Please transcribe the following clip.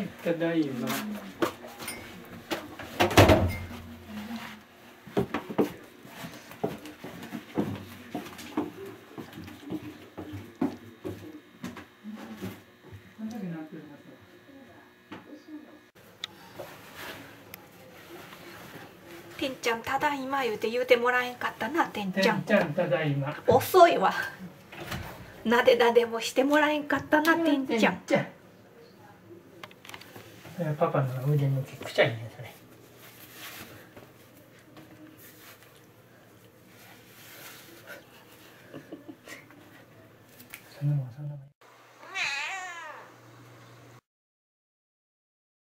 はい、ただいま。てんちゃんただいま言うて言うてもらえんかったなてんちゃん。遅いわなでなでもしてもらえんかったなてんちゃんパパの腕抜きくちゃいね、それ。そのままその